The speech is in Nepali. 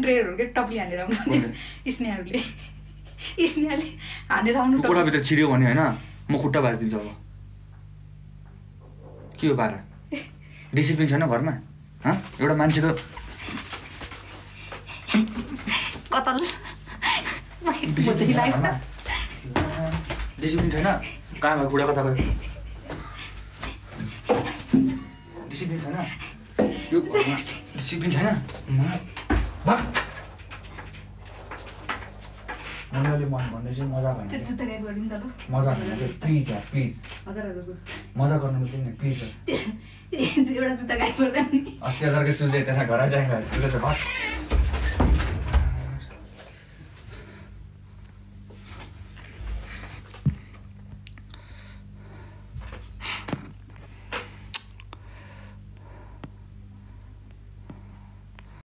ड्रेहरू के टप्ली हानेर आउनु कसले? स्नेहहरूले। स्नेहले हानेर आउनु कोठाभित्र छिर्यो भने होइन म खुट्टा भाँचिदिन्छु अब। के हो पारा डिसिप्लिन छैन घरमा? हँ? एउटा मान्छेको कतल। डिसिप्लिन छैन कहाँ गयो खुडा कता गयो? डिसिप्लिन छैन? यो डिसिप्लिन छैन? म- भाग। मैले अहिले मन भन्दैछु मजा त्यो भने जुत्ता गाइड गरिदिनु त ल। मजा भने प्लिज यार प्लिज। मजा गर्नु मिल्छ नि प्लिज जुत्ता अस्सी हजारको सुज है तेरा घर जाएगा तुझे तो भाग